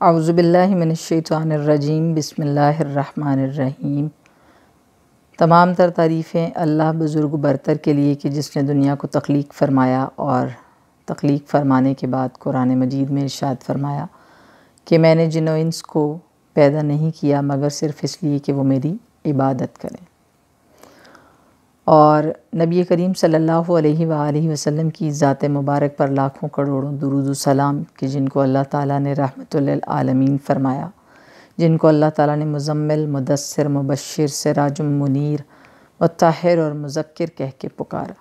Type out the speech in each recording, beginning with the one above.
आउज़बिल्लिमिनशैतानरजीम बिस्मिल्लाहिर्रहमानिर्रहीम तमाम तर तारीफ़ें अल्लाह बुज़ुर्ग बरतर के लिए कि जिसने दुनिया को तख्लीक फ़रमाया और तख्लीक फ़रमाने के बाद कुरान मजीद में इरशाद फ़रमाया कि मैंने जिन इंस को पैदा नहीं किया, मगर सिर्फ़ इसलिए कि वो मेरी इबादत करें। और नबी करीम सल्लल्लाहु अलैहि वसल्लम की ज़ात मुबारक पर लाखों करोड़ों दुरूद सलाम कि जिनको अल्लाह ताला ने रहमतुल आलमीन फ़रमाया, जिनको अल्लाह ताला ने मुजम्मिल मुदसर मुबशर सिराजुम मुनीर व ताहिर और मुज़क्र कह के पुकारा।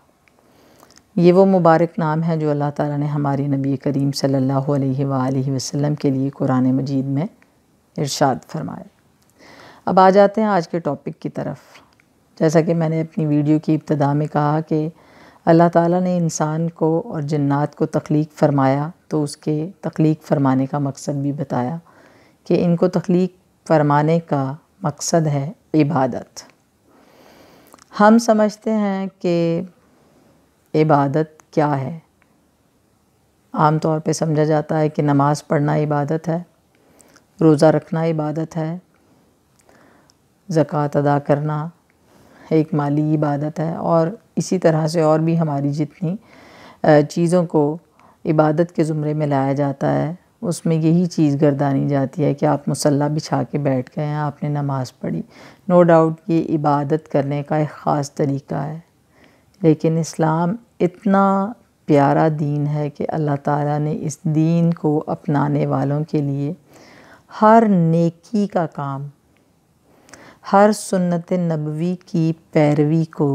ये वो मुबारक नाम है जो अल्लाह ताला ने हमारे नबी करीम सल्लल्लाहु अलैहि वसल्लम के लिए कुरान मजीद में इरशाद फरमाया। अब आ जाते हैं आज के टॉपिक की तरफ़। जैसा कि मैंने अपनी वीडियो की इब्तदा में कहा कि अल्लाह ताला ने इंसान को और जन्नात को तख्लीक फ़रमाया तो उसके तख्लीक फ़रमाने का मकसद भी बताया कि इनको तख्लीक फ़रमाने का मकसद है इबादत। हम समझते हैं कि इबादत क्या है। आम तौर पे समझा जाता है कि नमाज़ पढ़ना इबादत है, रोज़ा रखना इबादत है, ज़क़़त अदा करना एक माली इबादत है और इसी तरह से और भी हमारी जितनी चीज़ों को इबादत के ज़ुमरे में लाया जाता है, उसमें यही चीज़ गर्दानी जाती है कि आप मुसल्ला बिछा के बैठ गए हैं, आपने नमाज़ पढ़ी। नो डाउट ये इबादत करने का एक ख़ास तरीका है। लेकिन इस्लाम इतना प्यारा दीन है कि अल्लाह ताला ने इस दीन को अपनाने वालों के लिए हर नेकी का काम हर सुन्नत नबवी की पैरवी को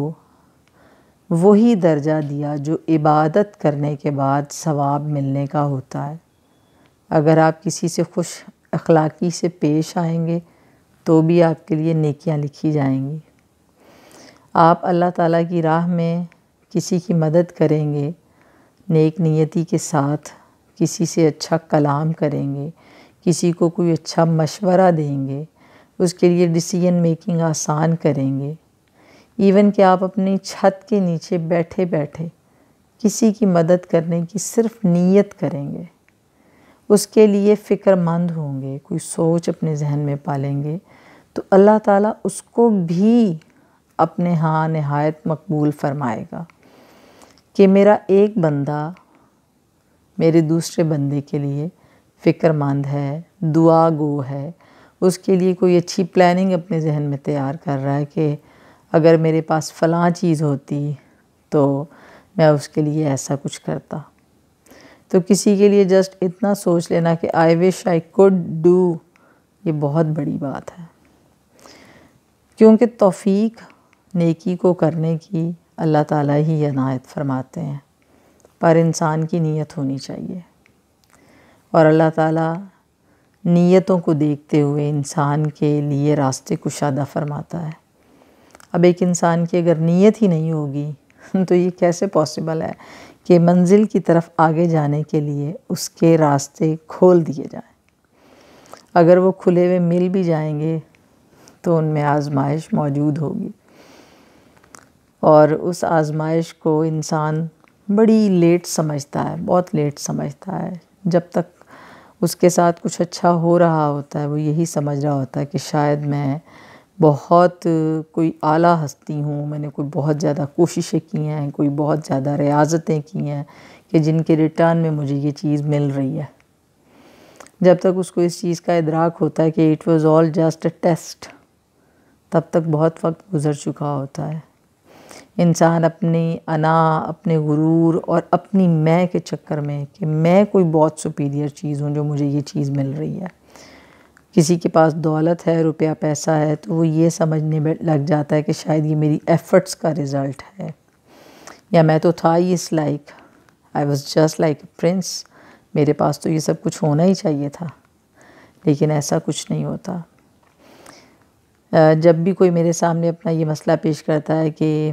वही दर्जा दिया जो इबादत करने के बाद सवाब मिलने का होता है। अगर आप किसी से खुश अखलाक़ी से पेश आएँगे तो भी आपके लिए नेकियाँ लिखी जाएँगी। आप अल्लाह ताला की राह में किसी की मदद करेंगे, नेक नियति के साथ किसी से अच्छा कलाम करेंगे, किसी को कोई अच्छा मशवरा देंगे उसके लिए डिसीज़न मेकिंग आसान करेंगे। इवन कि आप अपनी छत के नीचे बैठे बैठे किसी की मदद करने की सिर्फ़ नीयत करेंगे। उसके लिए फ़िक्रमंद होंगे, कोई सोच अपने जहन में पालेंगे। तो अल्लाह ताला उसको भी अपने हाँ नहायत मकबूल फरमाएगा कि मेरा एक बंदा मेरे दूसरे बंदे के लिए फ़िक्रमंद है दुआ गो है उसके लिए कोई अच्छी प्लानिंग अपने जहन में तैयार कर रहा है कि अगर मेरे पास फ़लाँ चीज़ होती तो मैं उसके लिए ऐसा कुछ करता। तो किसी के लिए जस्ट इतना सोच लेना कि I wish I could do ये बहुत बड़ी बात है। क्योंकि तौफीक नेकी को करने की अल्लाह ताला ही अनायत फरमाते हैं, पर इंसान की नीयत होनी चाहिए। और अल्लाह ताला नीयतों को देखते हुए इंसान के लिए रास्ते कुशादा फरमाता है। अब एक इंसान की अगर नीयत ही नहीं होगी तो ये कैसे पॉसिबल है कि मंजिल की तरफ़ आगे जाने के लिए उसके रास्ते खोल दिए जाएँ? अगर वो खुले हुए मिल भी जाएँगे तो उनमें आजमाइश मौजूद होगी। और उस आजमाइश को इंसान बड़ी लेट समझता है, बहुत लेट समझता है, जब तक उसके साथ कुछ अच्छा हो रहा होता है, वो यही समझ रहा होता है कि शायद मैं बहुत कोई आला हस्ती हूँ, मैंने कोई बहुत ज़्यादा कोशिशें की हैं, कोई बहुत ज़्यादा रियाजतें की हैं कि जिनके रिटर्न में मुझे ये चीज़ मिल रही है। जब तक उसको इस चीज़ का इदराक होता है कि it was all just a test तब तक बहुत वक्त गुज़र चुका होता है। इंसान अपनी अना, अपने गुरूर और अपनी मैं के चक्कर में कि मैं कोई बहुत सुपीरियर चीज़ हूँ जो मुझे ये चीज़ मिल रही है। किसी के पास दौलत है, रुपया पैसा है तो वो ये समझने में लग जाता है कि शायद ये मेरी एफ़र्ट्स का रिज़ल्ट है। या मैं तो था ही इस like I was just like prince मेरे पास तो ये सब कुछ होना ही चाहिए था, लेकिन ऐसा कुछ नहीं होता। जब भी कोई मेरे सामने अपना ये मसला पेश करता है कि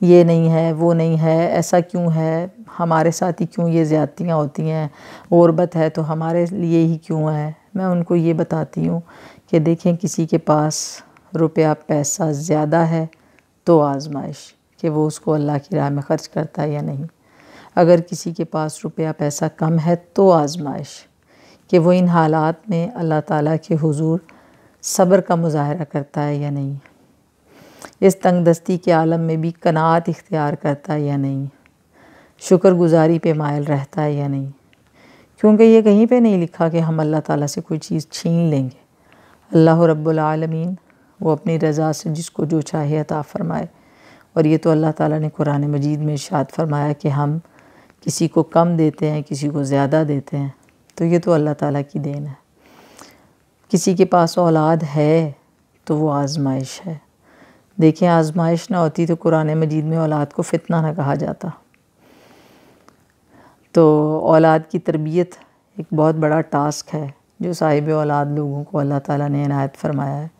ये नहीं है, वो नहीं है, ऐसा क्यों है, हमारे साथ ही क्यों ये ज़्यादतियाँ होती हैं, ग़ुरबत है तो हमारे लिए ही क्यों है? मैं उनको ये बताती हूँ कि देखें किसी के पास रुपया पैसा ज़्यादा है तो आजमाइश कि वो उसको अल्लाह की राह में ख़र्च करता है या नहीं। अगर किसी के पास रुपया पैसा कम है तो आजमाइश कि वो इन हालात में अल्लाह ताला के हुजूर सब्र का मुजाहरा करता है या नहीं। इस तंग दस्ती के आलम में भी कनात इख्तियार करता है या नहीं? शुक्रगुजारी पे मायल रहता है या नहीं? क्योंकि ये कहीं पे नहीं लिखा कि हम अल्लाह ताला से कोई चीज़ छीन लेंगे। अल्लाह रब्बुल आलमीन, वो अपनी रज़ा से जिसको जो चाहे अता फ़रमाए। और ये तो अल्लाह ताला ने कुरान मजीद में इशात फरमाया कि हम किसी को कम देते हैं, किसी को ज़्यादा देते हैं। तो ये तो अल्लाह ताला की देन है। किसी के पास औलाद है तो वो आजमाइश है। देखें आजमाइश ना होती तो कुरान मजीद में औलाद को फितना ना कहा जाता। तो औलाद की तरबियत एक बहुत बड़ा टास्क है, जो साहिब औलाद लोगों को अल्लाह ताला ने इनायत फरमाया है।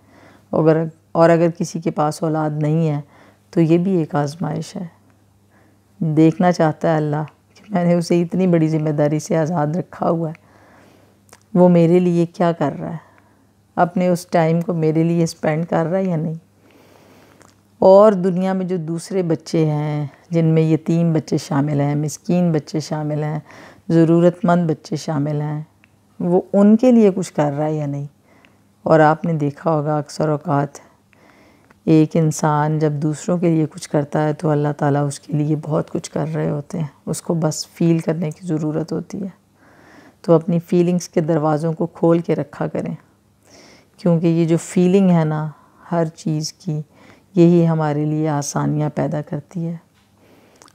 अगर, और अगर किसी के पास औलाद नहीं है तो ये भी एक आजमाइश है। देखना चाहता है अल्लाह कि मैंने उसे इतनी बड़ी ज़िम्मेदारी से आज़ाद रखा हुआ है। वो मेरे लिए क्या कर रहा है? अपने उस टाइम को मेरे लिए स्पेंड कर रहा है या नहीं? और दुनिया में जो दूसरे बच्चे हैं, जिनमें यतीम बच्चे शामिल हैं, मिसकीन बच्चे शामिल हैं, ज़रूरतमंद बच्चे शामिल हैं, वो उनके लिए कुछ कर रहा है या नहीं? और आपने देखा होगा अक्सर अवकात एक इंसान जब दूसरों के लिए कुछ करता है तो अल्लाह ताला उसके लिए बहुत कुछ कर रहे होते हैं। उसको बस फील करने की ज़रूरत होती है। तो अपनी फीलिंग्स के दरवाज़ों को खोल के रखा करें। क्योंकि ये जो फीलिंग है ना, हर चीज़ की यही हमारे लिए आसानियाँ पैदा करती है।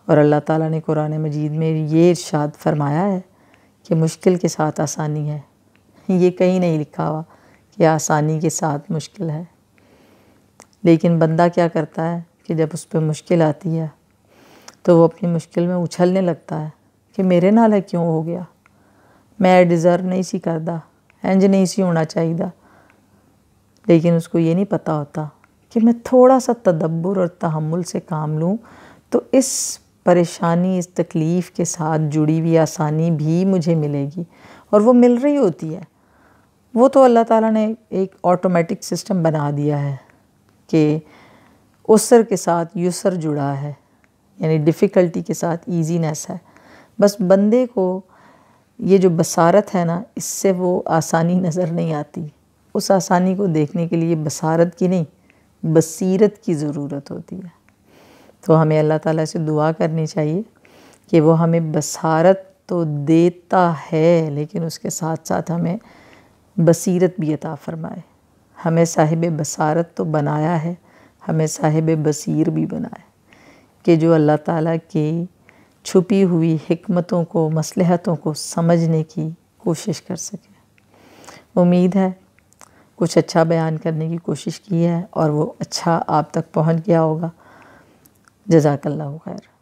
और अल्लाह ताला ने कुरान मजीद में ये इरशाद फरमाया है कि मुश्किल के साथ आसानी है। ये कहीं नहीं लिखा हुआ कि आसानी के साथ मुश्किल है। लेकिन बंदा क्या करता है कि जब उस पर मुश्किल आती है तो वो अपनी मुश्किल में उछलने लगता है कि मेरे नाल है क्यों हो गया? मैं डिज़र्व नहीं सी करदा इंज नहीं सी होना चाहिए लेकिन उसको ये नहीं पता होता कि मैं थोड़ा सा तदब्बर और तहमुल से काम लूँ तो इस परेशानी, इस तकलीफ़ के साथ जुड़ी हुई आसानी भी मुझे मिलेगी। और वो मिल रही होती है। वो तो अल्लाह ताला ने एक ऑटोमेटिक सिस्टम बना दिया है कि उसर के साथ यूसर जुड़ा है। यानी डिफ़िकल्टी के साथ ईजीनेस है। बस बंदे को ये जो बसारत है ना, इससे वो आसानी नज़र नहीं आती। उस आसानी को देखने के लिए बसारत की नहीं बसीरत की ज़रूरत होती है। तो हमें अल्लाह ताला से दुआ करनी चाहिए कि वो हमें बसारत तो देता है, लेकिन उसके साथ साथ हमें बसीरत भी अता फ़रमाए। हमें साहिब बसारत तो बनाया है, हमें साहिब बसीर भी बनाए कि जो अल्लाह ताला की छुपी हुई हिकमतों को, मसलहतों को समझने की कोशिश कर सके। उम्मीद है कुछ अच्छा बयान करने की कोशिश की है और वो अच्छा आप तक पहुँच गया होगा। जजाकल्ला खैर।